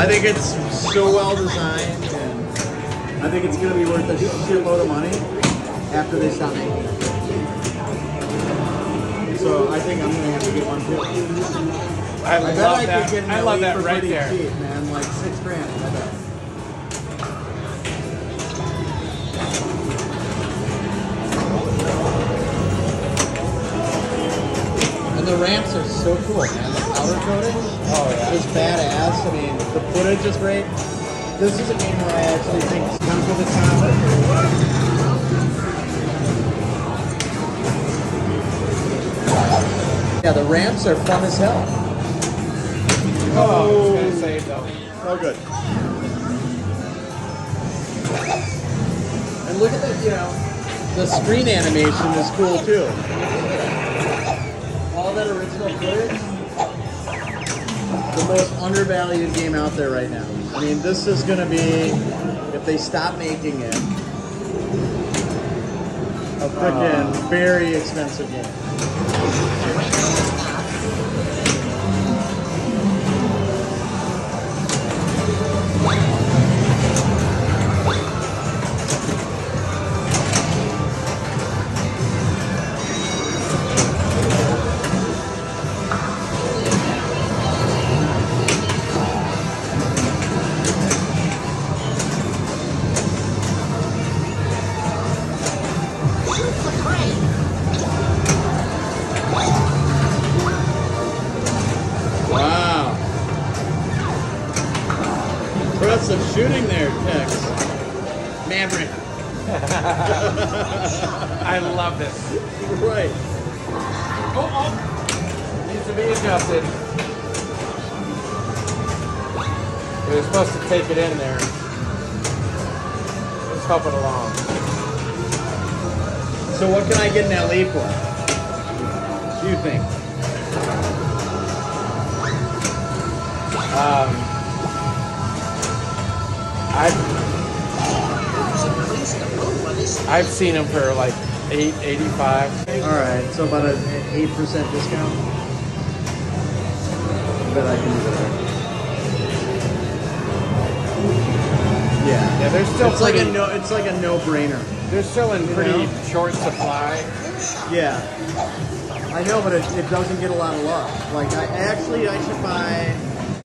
I think it's so well designed, and I think it's going to be worth a shitload of money after they stop making it. So I think I'm going to have to get one too. I, I bet love I that. could get I love that for right there. cheap, man. Like six grand. I bet. The ramps are so cool, man. The powder coating Oh yeah. is badass. I mean, the footage is great. This is a game where I actually think comes with its concept. Yeah, the ramps are fun as hell. Oh, I was gonna though. Oh, good. And look at the, you know, the screen animation is cool too. All that original footage. The most undervalued game out there right now. I mean, this is going to be, if they stop making it, a freaking uh. very expensive game. Wow. Impressive shooting there, Tex. Maverick. I love this. Right. Oh, oh. Needs to be adjusted. We were supposed to take it in there. Let's help it along. So what can I get an LE for? What do you think? Um, I've I've seen them for like eight eighty five. All right, so about an eight percent discount. I bet I can do that. Yeah, Yeah, they're still it's like a no. It's like a no-brainer. they're still in pretty know? short supply. Yeah, I know, but it, it doesn't get a lot of love. Like I actually, I should buy